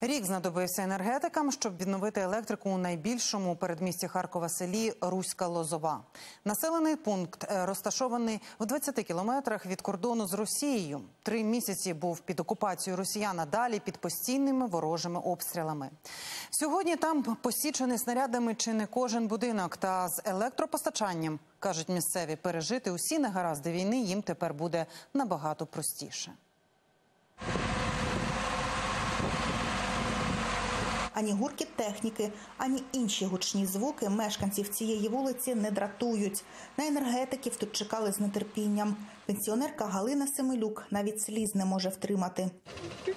Рік знадобився енергетикам, щоб відновити електрику у найбільшому передмісті Харкова селі Руська Лозова. Населений пункт е, розташований в 20 кілометрах від кордону з Росією. Три місяці був під окупацією росіян, а далі під постійними ворожими обстрілами. Сьогодні там посічений снарядами чи не кожен будинок. Та з електропостачанням кажуть місцеві пережити усі негаразди війни їм тепер буде набагато простіше. Ані гуркіт техніки, ані інші гучні звуки мешканців цієї вулиці не дратують. На енергетиків тут чекали з нетерпінням. Пенсіонерка Галина Семилюк навіть сліз не може втримати.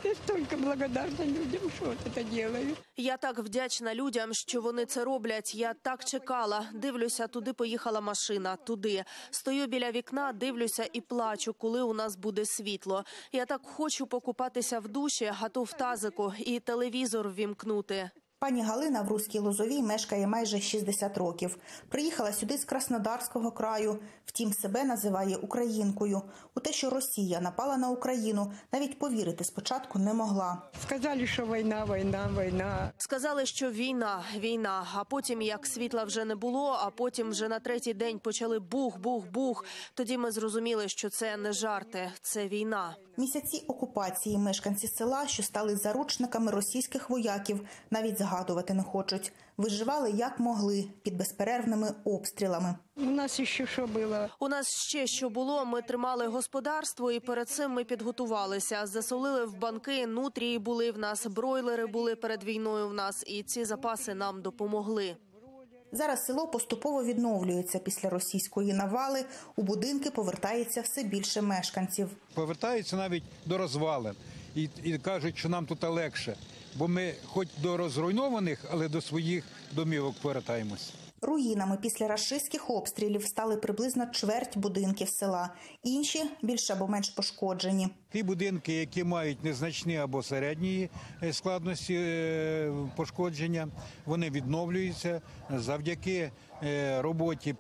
Я столько благодарна людям, что вот это. Я так вдячна людям, що вони це роблять. Я так чекала. Дивлюся, туди поїхала машина. Туди стою біля вікна, дивлюся і плачу, коли у нас буде світло. Я так хочу покупатися в душі, а то в тазику і телевізор ввімкнути. бути Пані Галина в Руській Лозовій мешкає майже 60 років. Приїхала сюди з Краснодарського краю. Втім, себе називає українкою. У те, що Росія напала на Україну, навіть повірити спочатку не могла. Сказали, что война, война, война. Сказали, що війна, війна. А потім, як світла вже не було, а потім вже на третій день почали бух, бух, бух. Тоді ми зрозуміли, що це не жарти, це війна. Місяці окупації мешканці села, що стали заручниками російських вояків, навіть згадувати не хочуть. Виживали як могли під безперервними обстрілами. У нас еще что было? У нас ще що було. Ми тримали господарство, і перед цим ми підготувалися. Засолили в банки, нутрії були в нас, бройлери були перед війною в нас, і ці запаси нам допомогли. Зараз село поступово відновлюється після російської навали. У будинки повертається все більше мешканців. повертаються навіть до розвалин і, і кажуть, що нам тут легше, бо ми хоч до розруйнованих, але до своїх домівок повертаємось. Руїнами після рашистських обстрілів стали приблизно чверть будинків села. Інші більш або менш пошкоджені. Ті будинки, які мають незначні або середні е, складності е, пошкодження, вони відновлюються завдяки е, роботі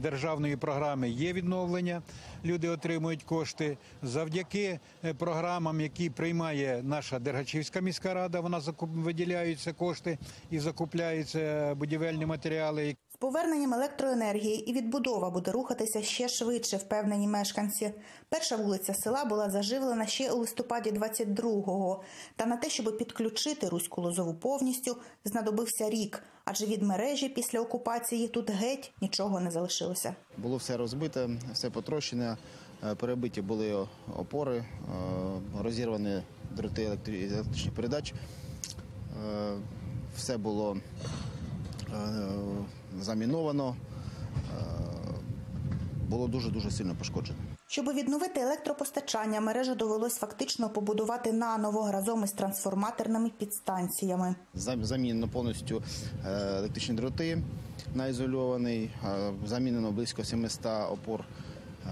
державної програми. Є відновлення, люди отримують кошти. Завдяки програмам, які приймає наша Дергачівська міська рада, вона виділяються кошти і закупляються будівельні матеріали. Поверненням електроенергії і відбудова буде рухатися ще швидше, впевнені мешканці. Перша вулиця села була заживлена ще у листопаді 22-го. Та на те, щоб підключити руську лозову повністю, знадобився рік, адже від мережі після окупації тут геть нічого не залишилося. Було все розбите, все потрощене, е, перебиті були опори, е, розірвані дроти електри- електричних передач. Е, Все було заміновано, е, було дуже-дуже сильно пошкоджено. Щоб відновити електропостачання, мережу довелось фактично побудувати наново разом із трансформаторними підстанціями. Зам- Замінено повністю е, електричні дроти на ізольований, е, замінено близько 700 опор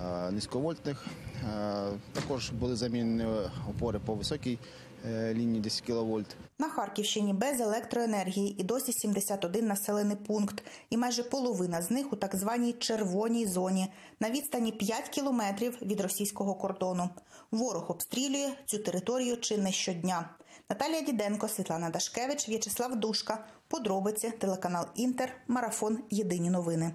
е, низьковольтних. Е, Також були замінені опори по високій е, лінії 10 кВт. На Харківщині без електроенергії і досі 71 населений пункт, і майже половина з них у так званій червоній зоні на відстані 5 кілометрів від російського кордону. Ворог обстрілює цю територію чи не щодня. Наталія Діденко, Світлана Дашкевич, В'ячеслав Душка. Подробиці телеканал Інтер. Марафон. Єдині новини.